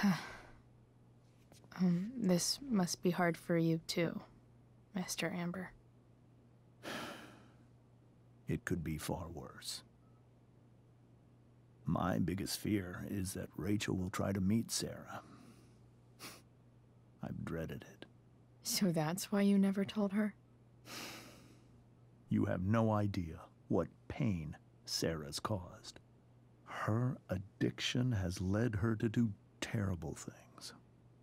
um, this must be hard for you too, Master Amber. It could be far worse. My biggest fear is that Rachel will try to meet Sarah. I've dreaded it. So that's why you never told her? You have no idea what pain Sarah's caused. Her addiction has led her to do terrible things.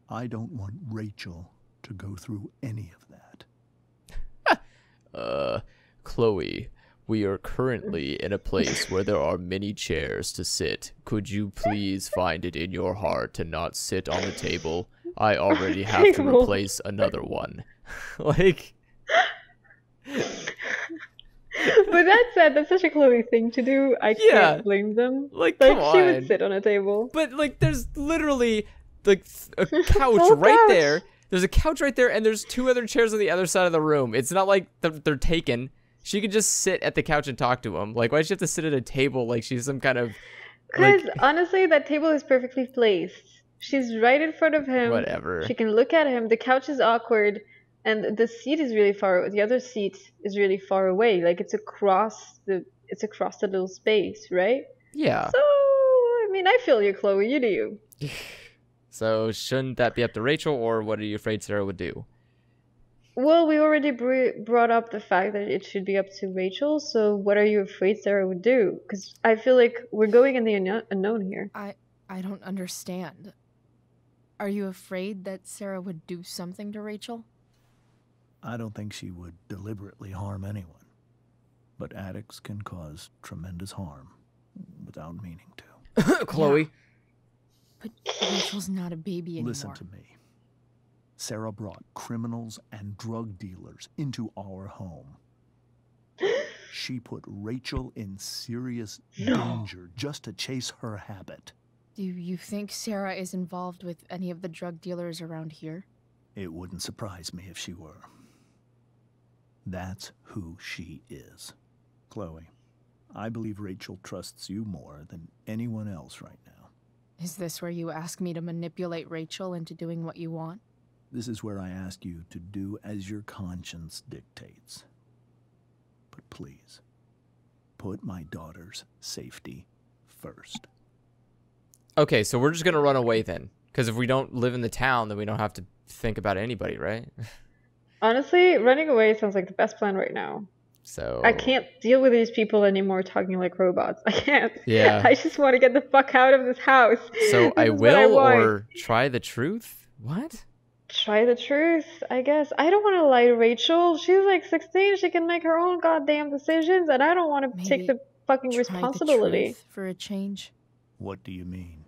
I don't want Rachel to go through any of that. Uh, Chloe, we are currently in a place where there are many chairs to sit. Could you please find it in your heart to not sit on the table? I already have to replace another one. like, but that said, that's such a Chloe thing to do. I Yeah. can't blame them. like, Like she on. would sit on a table. But like, there's literally like a couch right couch. there. There's a couch right there, and there's two other chairs on the other side of the room. It's not like they're, they're taken. She could just sit at the couch and talk to him. Like, why does she have to sit at a table like she's some kind of Because like honestly, that table is perfectly placed. She's right in front of him. whatever? She can look at him. The couch is awkward, and the seat is really far. The other seat is really far away. Like it's across the it's across the little space, right? Yeah. So I mean, I feel you, Chloe. You do you. So shouldn't that be up to Rachel, or what are you afraid Sarah would do? Well, we already br- brought up the fact that it should be up to Rachel. So what are you afraid Sarah would do? Because I feel like we're going in the unknown unknown here. I I don't understand. Are you afraid that Sarah would do something to Rachel? I don't think she would deliberately harm anyone. But addicts can cause tremendous harm without meaning to. Chloe. But Rachel's not a baby anymore. Listen to me. Sarah brought criminals and drug dealers into our home. She put Rachel in serious danger just to chase her habit. Do you think Sarah is involved with any of the drug dealers around here? It wouldn't surprise me if she were. That's who she is. Chloe, I believe Rachel trusts you more than anyone else right now. Is this where you ask me to manipulate Rachel into doing what you want? This is where I ask you to do as your conscience dictates. But please, put my daughter's safety first. Okay, so we're just gonna run away then, because if we don't live in the town, then we don't have to think about anybody, right? Honestly, running away sounds like the best plan right now. So I can't deal with these people anymore talking like robots. I can't. Yeah. I just want to get the fuck out of this house. So This I will want. or try the truth. What? try the truth, I guess. I don't want to lie to Rachel. She's like 16. She can make her own goddamn decisions, and I don't want to take the fucking Try the responsibility. truth for a change. What do you mean?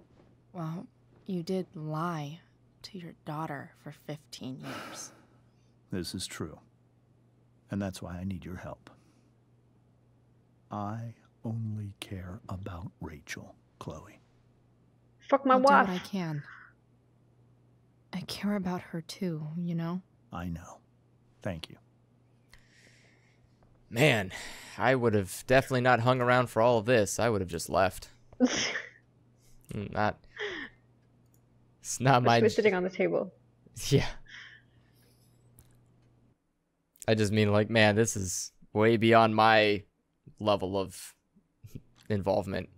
Well, you did lie to your daughter for 15 years. This is true. And that's why I need your help. I only care about Rachel, Chloe. Fuck my I'll do wife. what I can. I care about her too, you know? I know. Thank you. Man, I would have definitely not hung around for all of this. I would have just left. Mm, Not. It's not my. We're sitting on the table. Yeah. I just mean like, man, this is way beyond my level of involvement.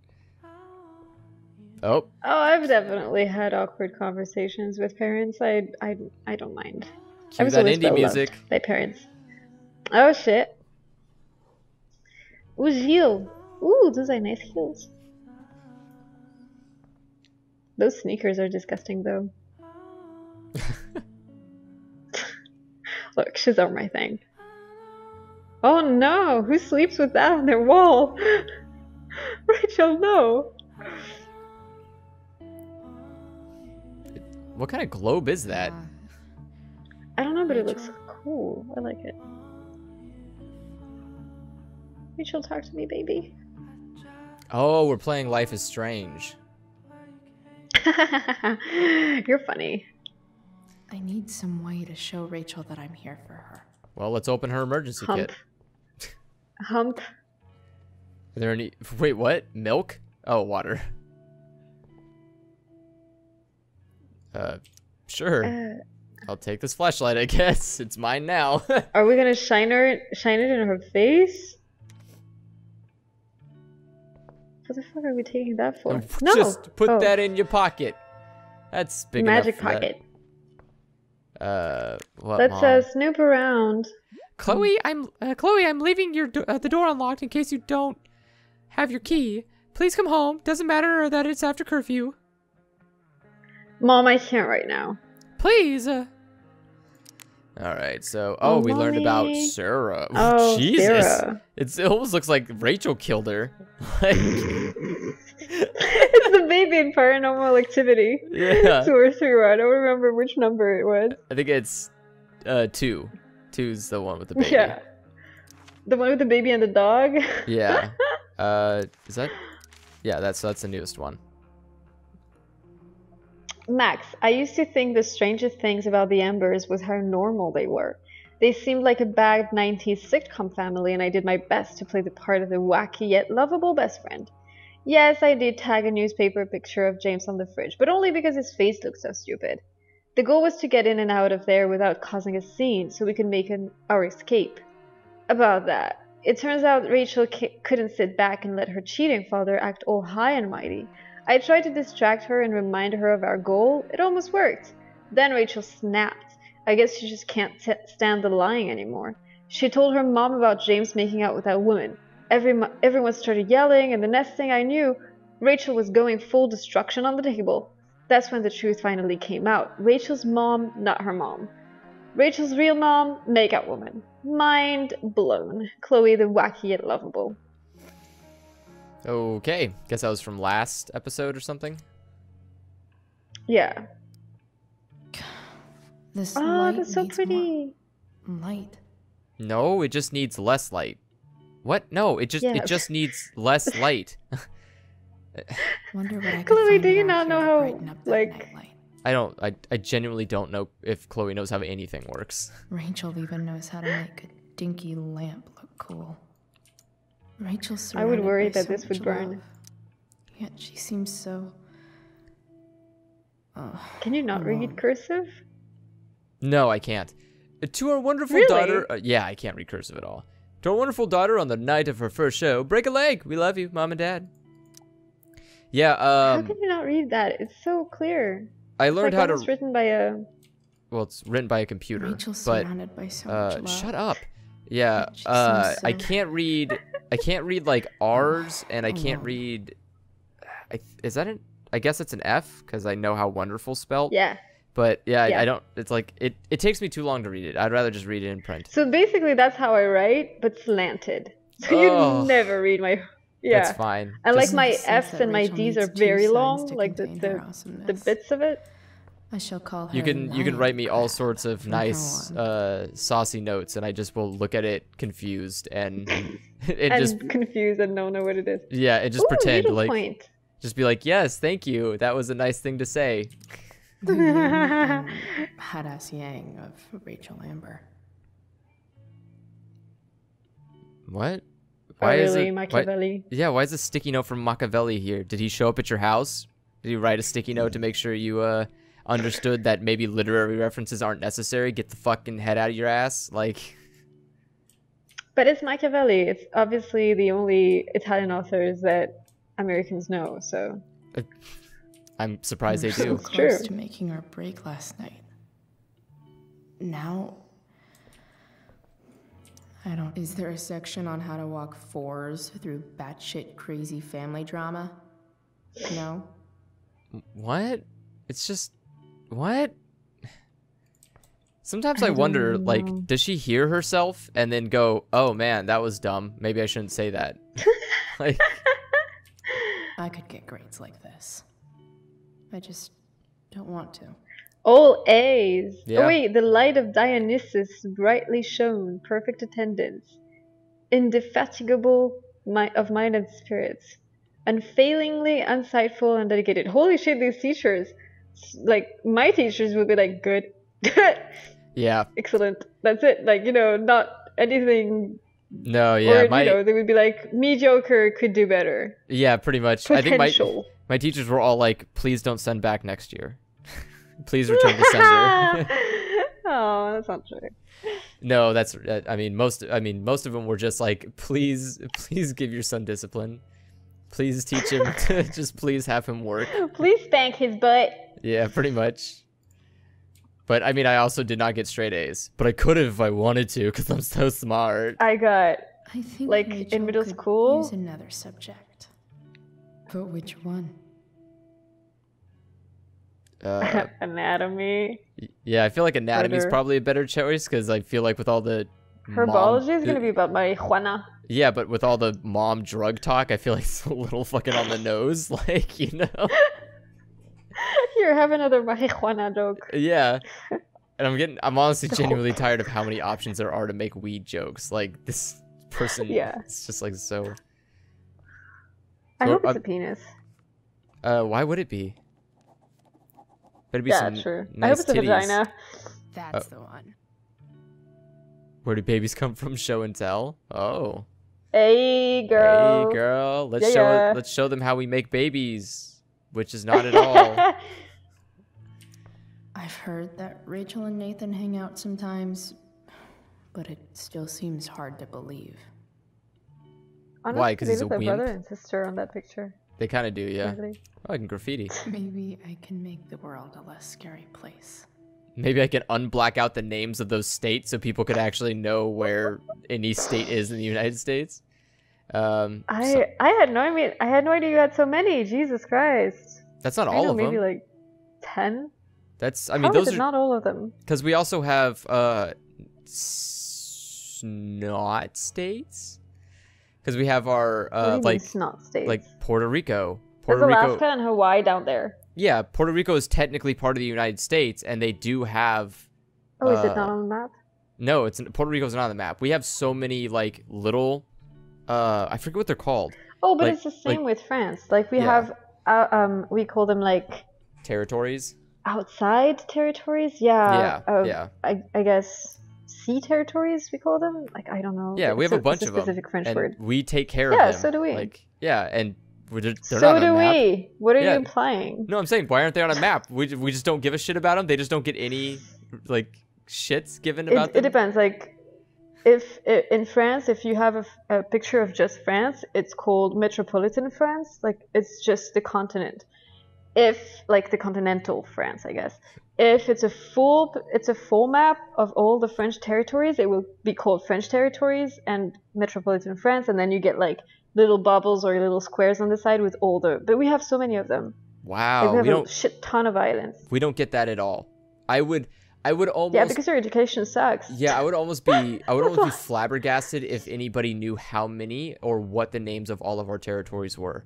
Oh, Oh, I've definitely had awkward conversations with parents. I I I don't mind. I was that indie well loved music. by parents. Oh shit. Ooh, heel. Ooh, those are nice heels. Those sneakers are disgusting though. Look, she's over my thing. Oh no! Who sleeps with that on their wall? Rachel, no! What kind of globe is that? I don't know, but it looks cool. I like it. Rachel, talk to me, baby. Oh, we're playing Life is Strange. You're funny. I need some way to show Rachel that I'm here for her. Well, let's open her emergency Hump. kit. Hump. Are there any? Wait, what? Milk? Oh, water. Uh, sure. Uh, I'll take this flashlight. I guess it's mine now. are we gonna shine her, shine it in her face? What the fuck are we taking that for? No. Just put Oh, that in your pocket. That's big magic enough for that. Pocket. Uh, what? Let's Mom? uh, snoop around. Chloe, I'm uh, Chloe. I'm leaving your do- uh, the door unlocked in case you don't have your key. Please come home. Doesn't matter that it's after curfew. Mom, I can't right now. Please. Uh... All right. So, oh, Oh, we learned about Sarah. Oh, Jesus. Sarah. It's, it almost looks like Rachel killed her. Like, baby in paranormal activity. yeah. Two or three. I don't remember which number it was. I think it's uh two. Two's the one with the baby. Yeah. The one with the baby and the dog. Yeah. Uh, is that? Yeah, that's that's the newest one. Max, I used to think the strangest things about the Ambers was how normal they were. They seemed like a bad 90s sitcom family, and I did my best to play the part of the wacky yet lovable best friend. Yes, I did tag a newspaper picture of James on the fridge, but only because his face looked so stupid. The goal was to get in and out of there without causing a scene so we could make an, our escape. About that, it turns out Rachel couldn't sit back and let her cheating father act all high and mighty. I tried to distract her and remind her of our goal. It almost worked. Then Rachel snapped. I guess she just can't stand the lying anymore. She told her mom about James making out with that woman. Every everyone started yelling, and the next thing I knew, Rachel was going full destruction on the table. That's when the truth finally came out. Rachel's mom, not her mom. Rachel's real mom, makeout woman. Mind blown. Chloe the wacky yet lovable. Okay, guess that was from last episode or something. Yeah. This Oh, light that's so needs more pretty. light. No, it just needs less light. What? No, it just Yeah. it just needs less light. Wonder what I could Chloe, do you not know how, brighten up that like- I don't. I I genuinely don't know if Chloe knows how anything works. Rachel even knows how to make a dinky lamp look cool. Rachel's I would worry that so this would burn. love, Yet she seems so. Oh, Can you not read cursive? No, I can't. Uh, To our wonderful Really? daughter. Uh, yeah, I can't read cursive at all. To our wonderful daughter on the night of her first show, break a leg. We love you, mom and dad. Yeah. how Um. can you not read that? It's so clear. I It's learned like how to. almost written by a. Well, it's written by a computer. Rachel's but surrounded by so uh, much love. shut up. Yeah. She seems Uh, I can't read. I can't read like R's, and I can't read. I, is that an? I guess it's an F because I know how wonderful spelled. Yeah. But yeah, I, Yeah. I don't. It's like it. It takes me too long to read it. I'd rather just read it in print. So basically, that's how I write, but slanted. So Oh. you never read my. Yeah. That's fine. And like my F's and my D's are very long, like the contain her the, the bits of it. I shall call her. you can you can write me all sorts of nice uh saucy notes and i just will look at it confused and it and just confused and don't know what it is. yeah it just Ooh, pretend needle like point. just be like yes thank you that was a nice thing to say The yin and Hadass Yang of Rachel Amber. what Oh, why is really, it why, Machiavelli? yeah why is a sticky note from machiavelli here did he show up at your house did he write a sticky note to make sure you uh understood that maybe literary references aren't necessary get the fucking head out of your ass like But it's Machiavelli. It's obviously the only Italian authors that Americans know. So i'm surprised We they were do So close true. to making our break last night. Now, I don't. Is there a section on how to walk fours through batshit crazy family drama? No. What? It's just what? Sometimes I, I wonder, don't like, does she hear herself and then go, "Oh man, that was dumb. Maybe I shouldn't say that." like, I could get grades like this. I just don't want to. all A's. Oh, yeah. Oh wait, the light of Dionysus brightly shone, perfect attendance, indefatigable mi- of mind and spirits, unfailingly insightful and dedicated. Holy shit, these teachers! Like my teachers would be like, good, yeah, excellent. That's it. Like you know, not anything. no, yeah, or my, you know, they would be like, mediocre could do better. yeah, pretty much. I think my Potential. My teachers were all like, "Please don't send back next year." Please return the sender. oh, that's not true. no, that's. uh, I mean, most. I mean, most of them were just like, please, please give your son discipline. Please teach him to just please have him work. Please spank his butt. Yeah, pretty much. But I mean, I also did not get straight A's, but I could have if I wanted to because I'm so smart. I got I think Like, in middle school? Use another subject. But which one? Uh, anatomy. yeah, I feel like anatomy is probably a better choice because I feel like with all the mom- Herbology is gonna be about marijuana. Yeah, but with all the mom drug talk, I feel like it's a little fucking on the nose. Like, you know? Here, have another marijuana joke. yeah. And I'm getting, I'm honestly genuinely tired of how many options there are to make weed jokes. Like, this person, Yeah. it's just like so. I So, hope it's uh, a penis. Uh, why would it be? Better be Yeah, some true. I hope it's a vagina. That's the one. Where do babies come from? Show and tell. Oh, Hey, girl. hey girl, let's Yeah, show yeah. let's show them how we make babies, which is not at all. I've heard that Rachel and Nathan hang out sometimes, but it still seems hard to believe. Honestly, Why, 'cause they he's a look like wimp? brother and sister on that picture. they kind of do, yeah. Really. Oh, I can graffiti. Maybe I can make the world a less scary place. Maybe I can unblack out the names of those states so people could actually know where any state is in the United States. Um, I so- I had no I mean I had no idea you had so many. Jesus Christ. that's not I all know of maybe them. Maybe like ten. That's I How mean is those are not all of them? because we also have uh not states because we have our What do you uh like snot states. like Puerto Rico. There's Puerto Rico. Alaska and Hawaii down there. Yeah, Puerto Rico is technically part of the United States, and they do have. Oh, is it Uh, not on the map? No, it's Puerto Rico's not on the map. We have so many like little. Uh, I forget what they're called. Oh, but like- it's the like- same with France. Like we Yeah. have, uh, um, we call them like Territories. outside territories. Yeah. Yeah, uh, yeah. I, I guess sea territories we call them. Like I don't know. Yeah, we have a it's bunch of them, specific French and word. we take care Yeah, of them. so do we. Like, yeah, and we're, they're So not on do a map. we. What are Yeah. you implying? No, I'm saying why aren't they on a map? We, we just don't give a shit about them. They just don't get any like shits given about it, them. it depends. Like, if in France, if you have a picture of just France, it's called metropolitan France. Like, it's just the continent. If like the continental France, I guess. If it's a full, it's a full map of all the French territories. It will be called French territories and metropolitan France, and then you get like little bubbles or little squares on the side with all the. But we have so many of them. Wow, Like, we have we a don't shit ton of islands. we don't get that at all. I would I would almost Yeah, because your education sucks. Yeah, I would almost be I would almost be flabbergasted if anybody knew how many or what the names of all of our territories were.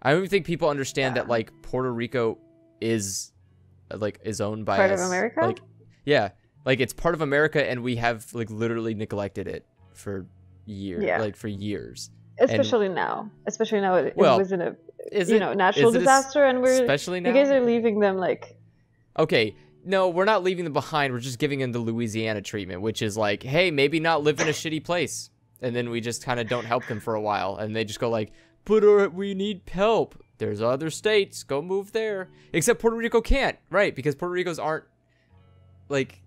I don't even think people understand that like Puerto Rico is like is owned by Part of. America? Like yeah, like it's part of America and we have like literally neglected it for years, Yeah. like for years. especially now especially now it, Well, it was in a Is you it know natural is it es- disaster and we're especially now? you guys are leaving them like Okay, no, we're not leaving them behind. We're just giving them the Louisiana treatment, which is like, hey, maybe not live in a shitty place, and then we just kind of don't help them for a while, and they just go like, but uh, we need help. There's other states, go move there. Except Puerto Rico can't, right? Because Puerto Ricos aren't like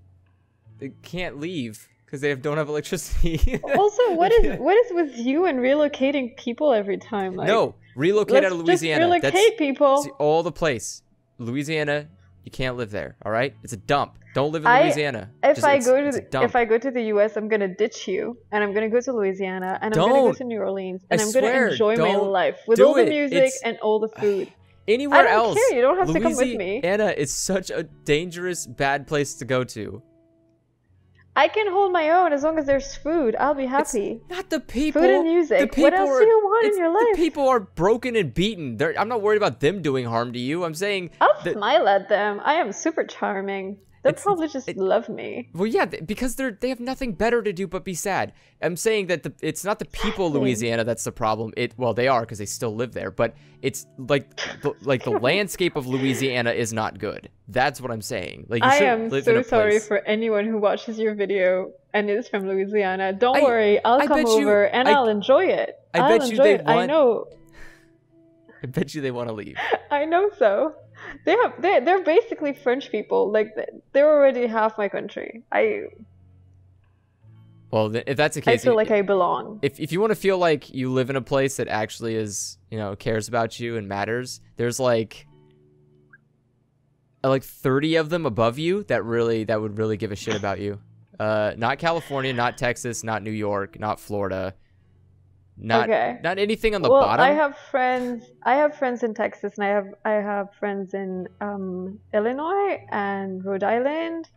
they can't leave because they have, don't have electricity. also what is what is with you and relocating people every time like no, relocate out of just Louisiana. relocate That's people all the place. Louisiana, you can't live there. All right, it's a dump. Don't live in I- Louisiana. if Just- I go to the, if I go to the US I'm gonna ditch you and I'm gonna go to Louisiana and I'm gonna go to New Orleans and I'm swear, gonna enjoy my life with all the music It's- and all the food Anywhere I don't else. care, you don't have to come with me. Anna is such a dangerous, bad place to go to. I can hold my own as long as there's food I'll be It's happy not the people. Food and music. The What else are, do you want in your life? The people are broken and beaten. They're, I'm not worried about them doing harm to you. I'm saying, I'll smile at them. I am super charming. They'll It's- probably just it- love me. well, yeah, because they're they have nothing better to do but be sad. I'm saying that the, it's not the people of Louisiana that's the problem. It well, they are because they still live there, but it's like the, like the landscape of Louisiana is not good. That's what I'm saying. Like you I am so sorry for anyone who watches your video and is from Louisiana. Don't I- worry, I'll I come bet you- over and I- I, will enjoy it. I will bet you enjoy they it. I want- know. I bet you they want to leave. I know so. They have they they're basically French people. Like they're already half my country. I Well, if that's the case, I feel like I belong. if if you want to feel like you live in a place that actually is, you know, cares about you and matters, there's like uh, like 30 of them above you that really that would really give a shit about you. Uh not California, not Texas, not New York, not Florida. Not Okay. not anything on the well, bottom. I have friends. I have friends in Texas, and I have I have friends in um, Illinois and Rhode Island,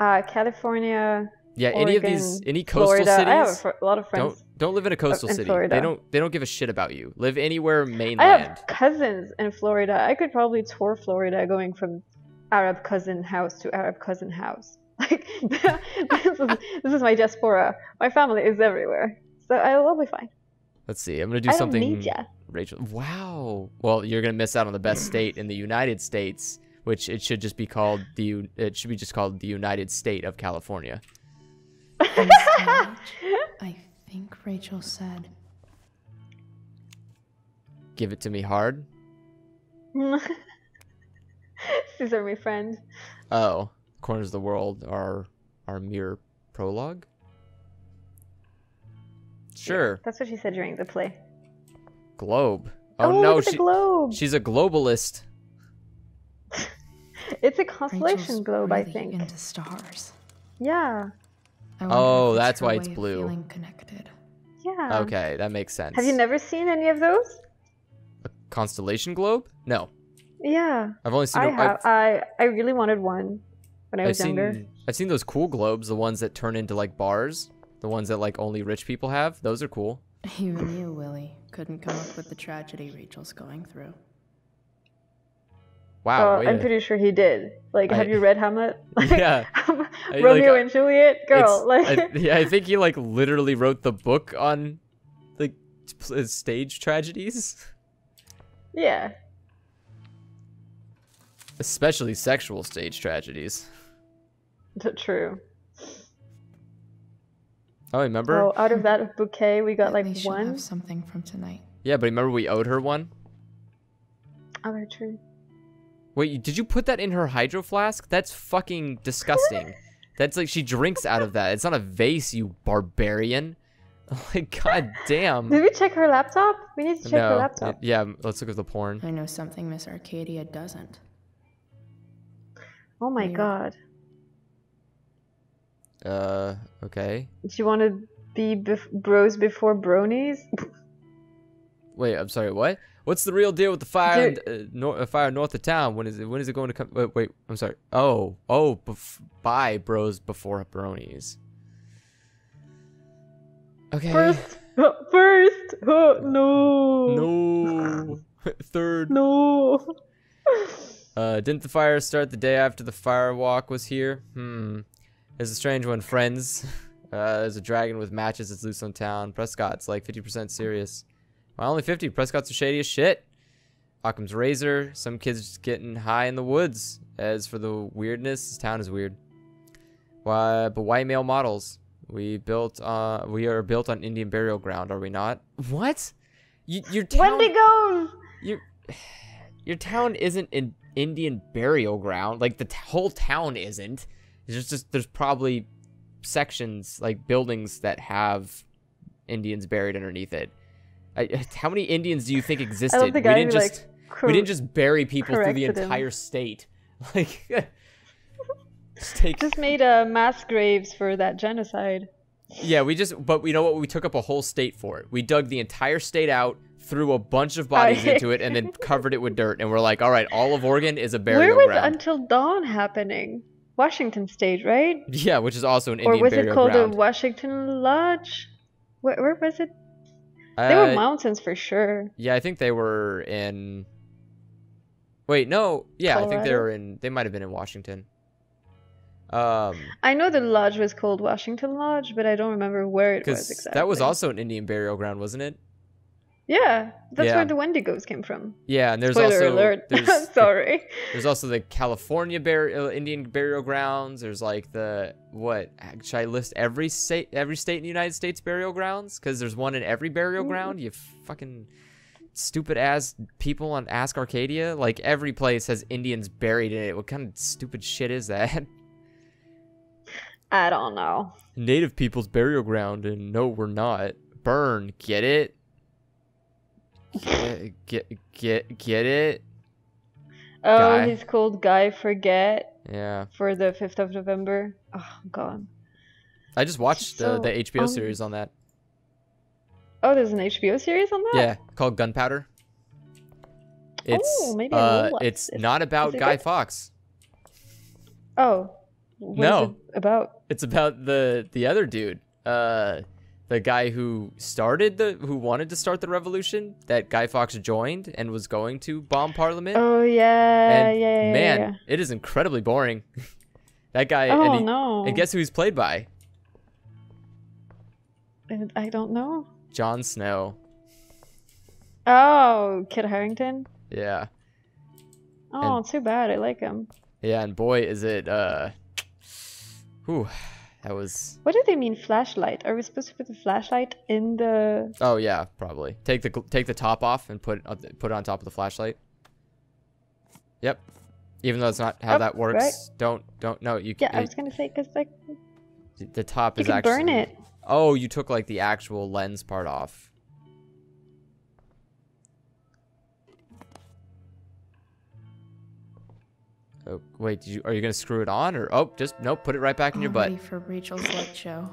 uh, California, yeah, any of these any coastal Florida. I have a, cities fr- a lot of friends. don't don't live in a coastal in city. Florida. They don't they don't give a shit about you. Live anywhere mainland. I have cousins in Florida. I could probably tour Florida going from Arab cousin house to Arab cousin house. Like this is this is my diaspora. My family is everywhere, so I will be fine. Let's see. I'm gonna do I don't something. need ya. Rachel. Wow. Well, you're gonna miss out on the best state in the United States, which it should just be called the. It should be just called the United State of California. Instead, I think Rachel said. Give it to me hard. Caesar, my friend. Oh, corners of the world are are mere prologue. Sure. That's what she said during the play. Globe. Oh, Oh, no, look at the she globe. she's a globalist. It's a constellation Rachel's globe, I really think. Into stars. Yeah, Oh, that's why it's blue. Feeling connected. yeah. Okay, that makes sense. Have you never seen any of those? A constellation globe? No, Yeah, I've only seen. I a- I've- have. I I really wanted one when I I've was seen younger. I've seen those cool globes, the ones that turn into like bars, the ones that like only rich people have. Those are cool. Even you, Willie, couldn't come up with the tragedy Rachel's going through. Wow. Uh, way I'm to- pretty sure he did. Like, have you read Hamlet? Like, Yeah. I- Romeo like, and Juliet, girl. It's- Like, I, yeah, I think he like literally wrote the book on like stage tragedies, yeah. especially sexual stage tragedies. t- True. Oh, remember? Oh, out of that bouquet, we got like least one. have something from tonight. Yeah, but remember we owed her one. Oh, very true. Wait, did you put that in her hydro flask? That's fucking disgusting. That's like she drinks out of that. It's not a vase, you barbarian. Like, god damn. Did we check her laptop? We need to check her laptop. yeah, let's look at the porn. I know something Miss Arcadia doesn't. Oh my Weird. god. Uh, okay. Do you want to be bef- bros before bronies? Wait, I'm sorry. What? What's the real deal with the fire? Uh, nor- uh, fire north of town. When is it? When is it going to come? Wait, wait I'm sorry. Oh, oh, bef- buy bros before bronies. Okay. First, first, oh, no, No. Third. no. Uh, didn't the fire start the day after the fire walk was here? Hmm. There's a strange one, friends. Uh, there's a dragon with matches that's loose on town. Prescott's like 50% serious. Well, only 50. Prescott's are shady as shit. Occam's razor. Some kids just getting high in the woods. As for the weirdness, this town is weird. Why? But white male models. We built. Uh, we are built on Indian burial ground, are we not? What? You, your town. Wendigos! Your your town isn't an Indian burial ground. Like the t- whole town isn't. There's just there's probably sections like buildings that have Indians buried underneath it. I, how many Indians do you think existed? The we didn't just like. we didn't just bury people through the corrected him. entire state. Like just take just made uh, mass graves for that genocide. yeah, we just but you know what? We took up a whole state for it. We dug the entire state out, threw a bunch of bodies into it, and then covered it with dirt. And we're like, all right, all of Oregon is a burial Where was ground. Until Dawn happening? Washington State, right? Yeah, which is also an Indian State. or was it called ground. the Washington Lodge? Where, where was it? They were Uh, mountains for sure. yeah, I think they were in. Wait, no. Yeah, I think they were in. They might have been in Washington. Um, I know the lodge was called Washington Lodge, but I don't remember where it was exactly. that was also an Indian burial ground, wasn't it? Yeah, that's Yeah. where the Wendigos came from. Yeah, and there's Spoiler also alert. there's the- Sorry. There's also the California bur- uh, Indian burial grounds. There's like the what? Should I list every state, every state in the United States burial grounds? Because there's one in every burial ground. You fucking stupid ass people on Ask Arcadia? Like every place has Indians buried in it. What kind of stupid shit is that? I don't know. Native people's burial ground, and no, we're not. Burn, get it? Get get get, get it? Oh, Guy. he's called Guy Forget Yeah. for the 5th of November. Oh, God. I just watched uh, the HBO um, series on that. Oh, there's an HBO series on that? Yeah, called Gunpowder. It's Oh, maybe uh, it's not about it Guy good? Fawkes. Oh. What is No. it about? It's about the the other dude. Uh the guy who started the who wanted to start the revolution that Guy Fawkes joined and was going to bomb parliament. Oh, yeah. and yeah, yeah, man, yeah. it is incredibly boring. that guy Oh, and, he- no. and guess who he's played by? I- I don't know. Jon Snow. Oh, Kit Harington? Yeah. Oh, too bad. I like him. Yeah, and boy is it uh whew, that was What do they mean flashlight? Are we supposed to put the flashlight in the? Oh yeah, probably. Take the take the top off and put it on- put it on top of the flashlight. Yep. Even though it's not how Oh, that works. right. Don't don't no you. Yeah, I was gonna say because like the top is actually. burn it. Oh, you took like the actual lens part off. Oh wait, did you are you gonna screw it on or oh just nope, put it right back in your butt. ready for Rachel's light show.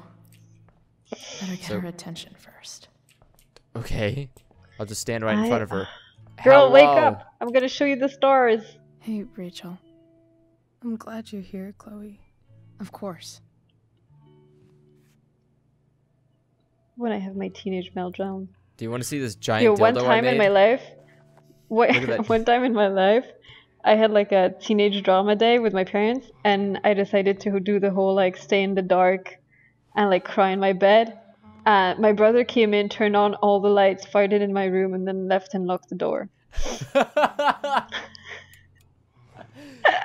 Better get So- her attention first. Okay, I'll just stand right in front of her. Girl, wake up! I'm gonna show you the stars. Hey, Rachel. I'm glad you're here, Chloe. Of course. When I have my teenage meltdown. Do you want to see this giant Yo, dildo one time in my life, what, Look at that. one time in my life, I had like a teenage drama day with my parents, and I decided to do the whole like stay in the dark and like cry in my bed. Uh, my brother came in, turned on all the lights, farted in my room, and then left and locked the door.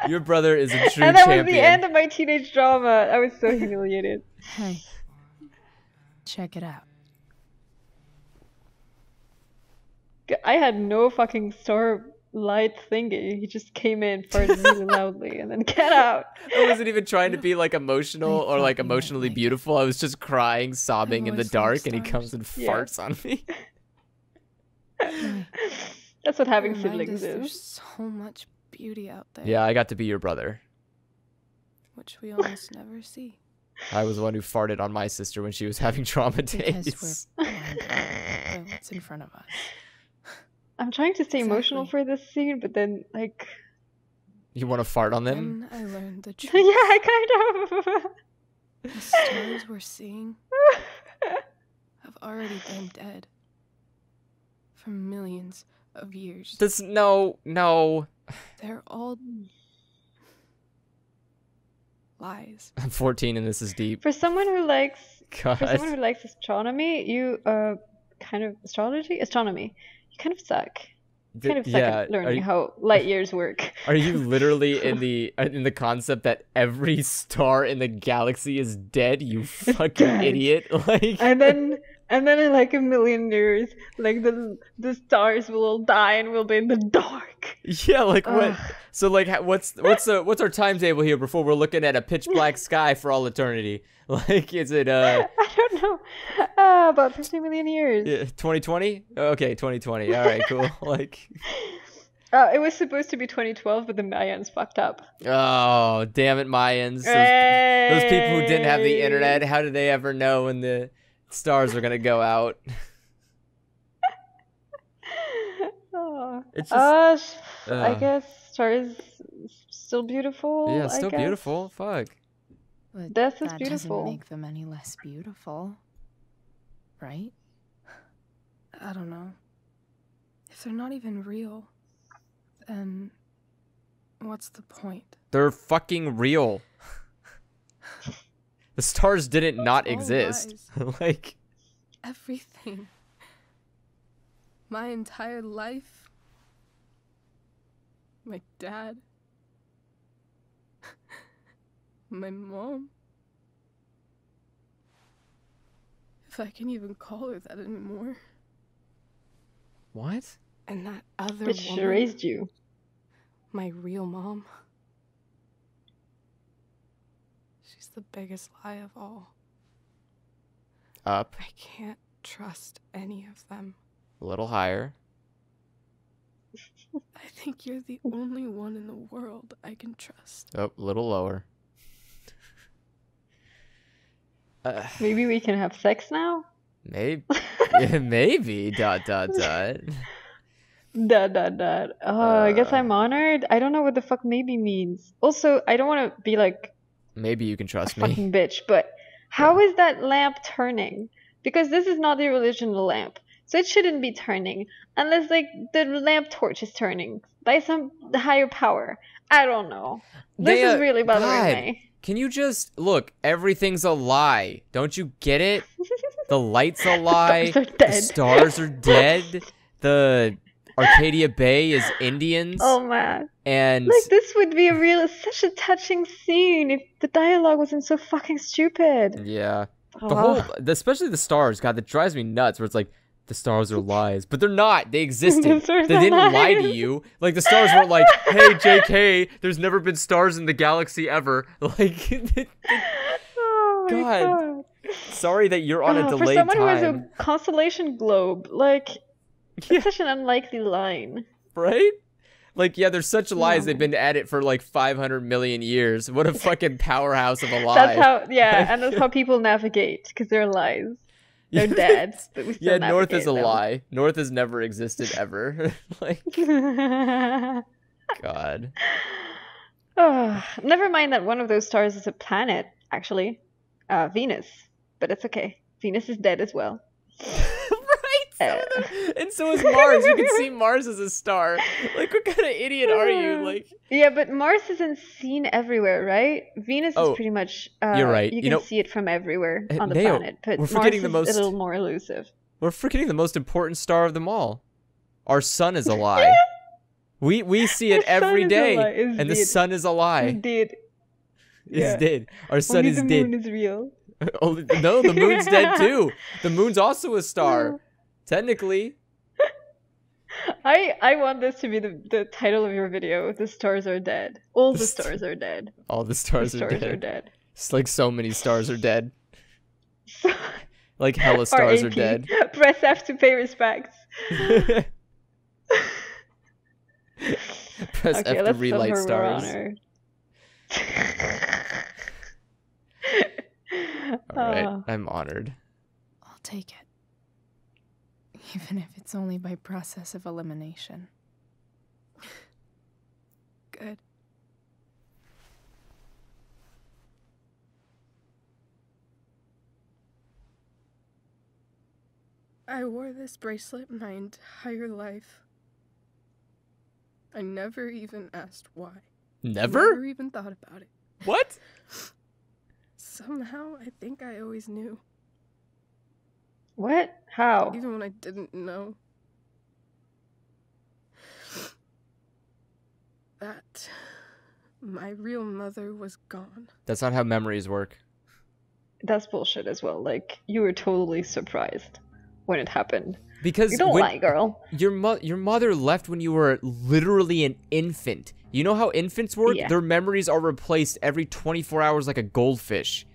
Your brother is a true and that was the end of my teenage drama. I was so humiliated. Hey. Check it out. I had no fucking star light thingy. He just came in, farted really loudly, and then get out. I wasn't even trying to be like emotional or like thought you meant, emotionally beautiful. I was just crying, sobbing in the dark, and he comes and Yeah. farts on me. That's what having Remind siblings us There's is. so much beauty out there. yeah, I got to be your brother. Which we almost never see. I was the one who farted on my sister when she was having trauma Because days. we're blinded by what's in front of us. I'm trying to stay emotional for this scene, but then like, You want to fart on them? Then I learned the truth. yeah, I kind of. The stars we're seeing have already been dead for millions of years. This no, no. They're all lies. I'm 14 and this is deep. for someone who likes, for someone who likes astronomy, you uh, kind of astrology, astronomy, you kind of suck. You kind of suck yeah, at learning you, how light years work. are you literally in the uh, in the concept that every star in the galaxy is dead? You fucking Dead. idiot! Like and then and then in like a million years like the the stars will all die and we'll be in the dark Yeah, like what? So like, what's what's the what's our timetable here before we're looking at a pitch black sky for all eternity? Like, is it uh i don't know uh, about 50 million years 2020? Okay, 2020. All right, cool. Like, uh, it was supposed to be 2012 but the mayans fucked up oh damn it, Mayans! Those, those people who didn't have the internet, how did they ever know when the stars are gonna go out? oh. It's just uh, sh- i uh, guess stars still beautiful yeah, it's I still guess. beautiful. Fuck. But Death is that beautiful. doesn't make them any less beautiful. Right? I don't know. If they're not even real, then what's the point? They're fucking real. the stars didn't not oh, exist. like, Everything. My entire life. My dad. My mom. If I can even call her that anymore. what? And that other Bitch woman, raised you. my real mom. She's the biggest lie of all. Up. I can't trust any of them. A little higher. I think you're the only one in the world I can trust. Oh, a little lower. Uh, Maybe we can have sex now? maybe. maybe. Dot dot dot. Dot dot dot. Oh, I guess Uh. I'm honored. I don't know what the fuck maybe means. Also, I don't want to be like Maybe you can trust me. fucking bitch, but how is that lamp turning? Because this is not the original lamp, so it shouldn't be turning unless like the lamp torch is turning by some higher power. I don't know. This They, is uh, really bothering God. me. Can you just look? Everything's a lie. Don't you get it? The light's a lie. Stars are The stars are dead. The Arcadia Bay is Indians. Oh man. and Like this would be a real such a touching scene if the dialogue wasn't so fucking stupid. yeah, oh, the Ugh. whole, especially the stars. God, that drives me nuts. Where it's like the stars are lies, but they're not. They existed. The they didn't lie to you. Like the stars weren't like, "Hey, J.K., there's never been stars in the galaxy ever." Like, oh my God. god. sorry that you're on a Oh, for delayed someone who has a constellation globe, like Yeah. it's such an unlikely line. right? Like, yeah, there's such lies. No. They've been at it for like 500 million years. What a fucking powerhouse of a lie. That's how yeah, and that's how people navigate because they're lies. They're dead, but we still yeah, North is a them. lie. North has never existed ever. like, God. oh, never mind that one of those stars is a planet, actually, uh, Venus. But it's okay. Venus is dead as well. right? So Uh. the- and so is Mars. You can see Mars as a star. Like, what kind of idiot are you? Like, Yeah, but Mars isn't seen everywhere, right? Venus Oh, is pretty much. Uh, you're right. You You can know- see it from everywhere Uh, on the planet, but we're forgetting Mars the is most- a little more elusive. we're forgetting the most important star of them all. Our sun is a lie. we we see it every is day, and the sun is a lie. Indeed, It's yeah. dead. Our sun only is the dead. moon is real. oh, no, the moon's dead too. The moon's also a star. Technically. I I want this to be the, the title of your video. The stars are dead. All the stars are dead. All the The stars, stars are, dead. are dead. It's like so many stars are dead. Like hella stars are dead. Press F to pay respects. Press okay, F to let's relight stars. Alright, honored. I'm honored. I'll take it. Even if it's only by process of elimination. Good. I wore this bracelet my entire life. I never even asked why. Never? Never even thought about it. What? Somehow, I think I always knew, what? How? even when I didn't know. That my real mother was gone. That's not how memories work. That's bullshit as well. Like you were totally surprised when it happened. Because You don't when- lie, girl. Your mo- your mother left when you were literally an infant. You know how infants work? Yeah. Their memories are replaced every 24 hours like a goldfish.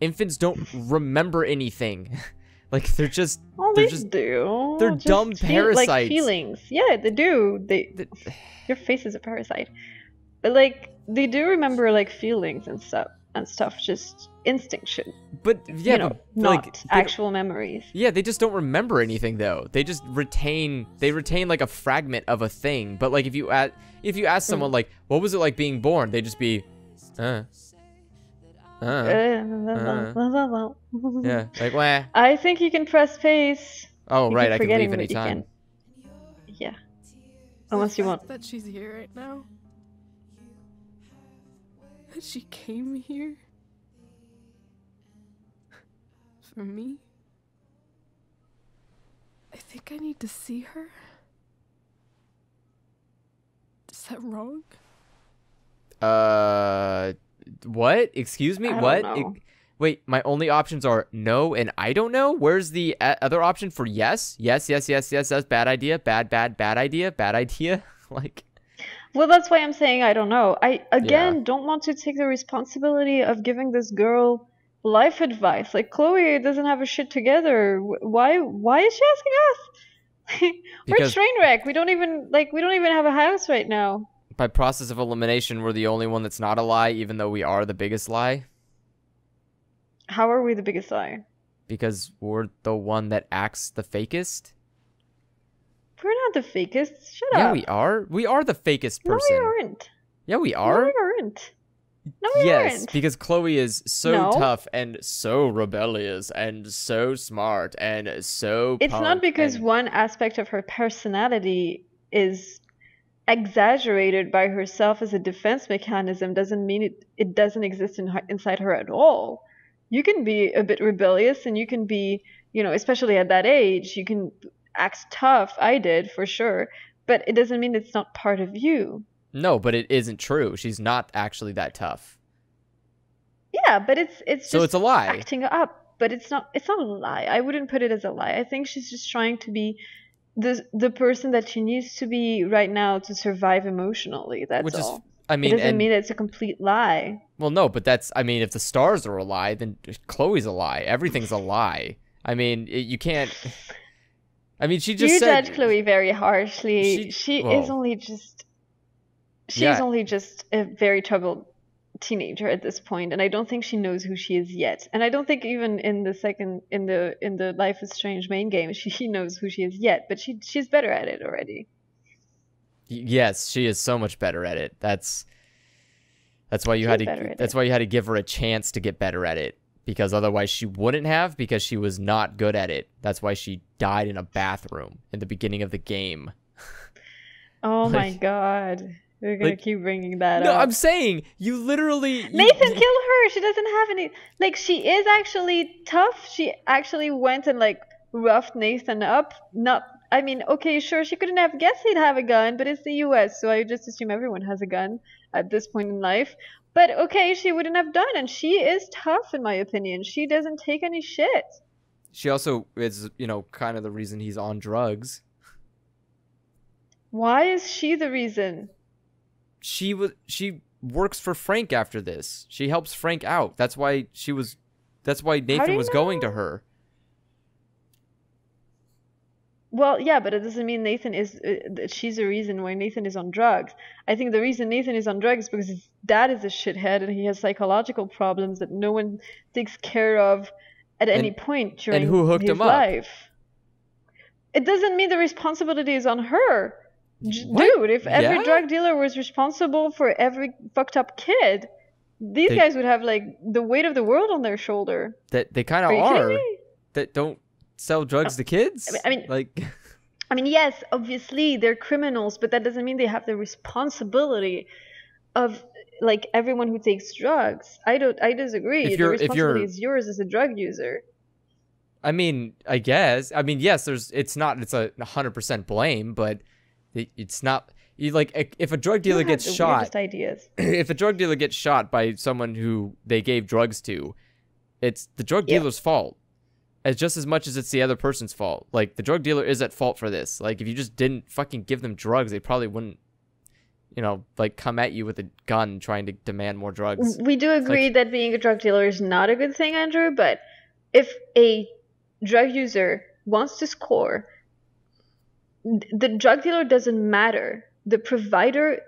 Infants don't remember anything. like they're just Oh, they're they just do. they're Just dumb feel- Like parasites. feelings. Yeah, they do. They. th- Your face is a parasite. But like, they do remember like feelings and stuff and stuff. Just instinct shit. but yeah, you know, but, not like actual memories. Yeah, they just don't remember anything though. They just retain they retain like a fragment of a thing. But like if you at if you ask someone like what was it like being born, they just be uh uh Uh, yeah, like wah. I think you can press space. Oh You right, I can leave that you anytime. Yeah. Unless you want. that she's here right now. That she came here. For me. I think I need to see her. Is that wrong? Uh what? Excuse me? What? It- Wait, my only options are no and I don't know. Where's the other option for yes? Yes, yes, yes, yes. That's bad idea. Bad, bad, bad idea. Bad idea. like, Well, that's why I'm saying I don't know. I again Yeah. don't want to take the responsibility of giving this girl life advice. Like Chloe doesn't have a shit together. Why? Why is she asking us? We're a train wreck. We don't even like. We don't even have a house right now. By process of elimination, we're the only one that's not a lie, even though we are the biggest lie, How are we the biggest lie? because we're the one that acts the fakest. We're not the fakest. Shut Yeah, up. Yeah, we are. We are the fakest person. No, we aren't. Yeah, we are. No, we aren't. No, we yes, aren't. because Chloe is so No. tough and so rebellious and so smart and so. It's not because and- one aspect of her personality is exaggerated by herself as a defense mechanism doesn't mean it, it doesn't exist in her, inside her at all. You can be a bit rebellious and you can be, you know, especially at that age, you can act tough. I did for sure, but it doesn't mean it's not part of you. No, but it isn't true. She's not actually that tough. Yeah, but it's it's So it's a lie. acting up, but it's not it's not a lie. I wouldn't put it as a lie. I think she's just trying to be the the person that she needs to be right now to survive emotionally. That's Which is, all. I it doesn't and, mean it's a complete lie. well, no, but that's, I mean, if the stars are a lie, then Chloe's a lie. Everything's a lie. I mean, it, you can't. I mean, she just you said. judge Chloe very harshly. She- She, is only just she's Yeah. only just a very troubled teenager at this point and I don't think she knows who she is yet. And I don't think even in the second in the in the Life is Strange main game she, knows who she is yet, but she she's better at it already. Yes, she is so much better at it. That's that's why you had She's better to that's it. why you had to give her a chance to get better at it because otherwise she wouldn't have because she was not good at it. That's why she died in a bathroom in the beginning of the game. Oh my god. We're gonna like- keep bringing that No, up. No, I'm saying you literally you- Nathan you- killed her. She doesn't have any. Like she is actually tough. She actually went and like roughed Nathan up. Not. I mean, okay, sure, she couldn't have guessed he'd have a gun, but it's the U.S., so I just assume everyone has a gun at this point in life. But okay, she wouldn't have done, and she is tough in my opinion. She doesn't take any shit. She also is, you know, kind of the reason he's on drugs. Why is she the reason? She was she works for Frank after this. She helps Frank out. That's why she was that's why Nathan was going to her. Well, yeah, but it doesn't mean Nathan is. Uh, that she's the reason why Nathan is on drugs. I think the reason Nathan is on drugs is because his dad is a shithead and he has psychological problems that no one takes care of at any point during and who hooked his him up? life. It doesn't mean the responsibility is on her. Dude, if every Yeah? drug dealer was responsible for every fucked up kid, these They- guys would have like the weight of the world on their shoulder. That they kind of Are are. That don't sell drugs oh, to kids. I mean- I mean- like I mean, yes, obviously they're criminals, but that doesn't mean they have the responsibility of like everyone who takes drugs. I don't. I disagree. If the responsibility is yours as a drug user. I mean, I guess. I mean, yes, there's it's not it's a 100% blame, but it's not you like if a drug dealer gets the shot ideas. if a drug dealer gets shot by someone who they gave drugs to, it's the drug Yeah. dealer's fault. As just as much as it's the other person's fault. Like the drug dealer is at fault for this. Like if you just didn't fucking give them drugs, they probably wouldn't you know, like come at you with a gun trying to demand more drugs. We do agree that being a drug dealer is not a good thing, Andrew. But if a drug user wants to score, the drug dealer doesn't matter. The provider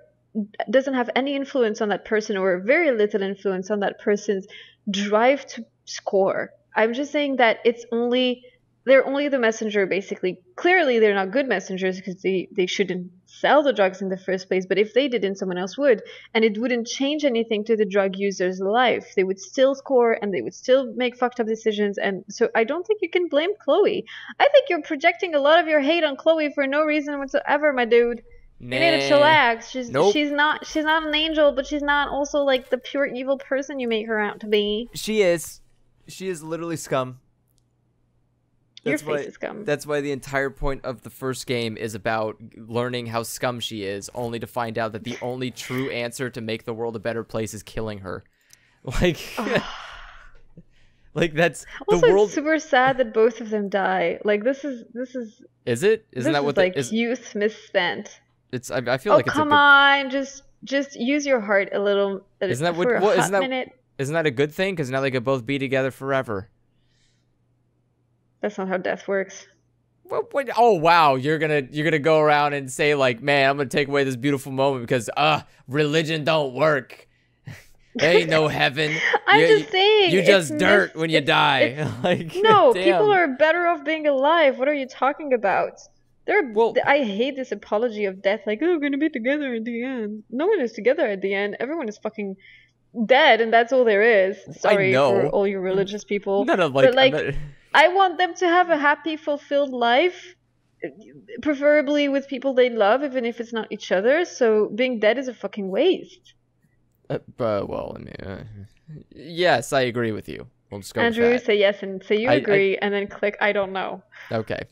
doesn't have any influence on that person or very little influence on that person's drive to score. I'm just saying that it's only they're only the messenger basically. Clearly they're not good messengers because they, they shouldn't sell the drugs in the first place, but if they didn't someone else would and it wouldn't change anything to the drug user's life. They would still score and they would still make fucked up decisions and so I don't think you can blame Chloe. I think you're projecting a lot of your hate on Chloe for no reason whatsoever, my dude. You need to chillax. She's Nope. she's not she's not an angel, but she's not also like the pure evil person you make her out to be. She is. She is literally scum. Your That's face why, is scum. That's why the entire point of the first game is about learning how scum she is, only to find out that the only true answer to make the world a better place is killing her. Like, like that's Also, the world. it's super sad that both of them die. Like this is this is Is it? Isn't that what is the, like is? youth misspent. It's. I, I feel Oh like it's a come good, on, just just use your heart a little. Isn't that what- for a what- hot isn't that- minute? Isn't that a good thing? Because now they could both be together forever. That's not how death works. What, what, oh wow, you're gonna you're gonna go around and say like, man, I'm gonna take away this beautiful moment because uh religion don't work. there ain't no heaven. I'm You- just saying. You just dirt when you die. like No, damn. people are better off being alive. What are you talking about? They're, Well- I hate this apology of death. Like, oh, we're gonna be together at the end. No one is together at the end. Everyone is fucking dead, and that's all there is. Sorry know. for all you religious people. None of like, but like, I want them to have a happy, fulfilled life, preferably with people they love, even if it's not each other. So being dead is a fucking waste. uh, but, well, I mean, uh, yes, I agree with you. We'll Andrew, say yes and say you I- I- agree, and then click I don't know. Okay.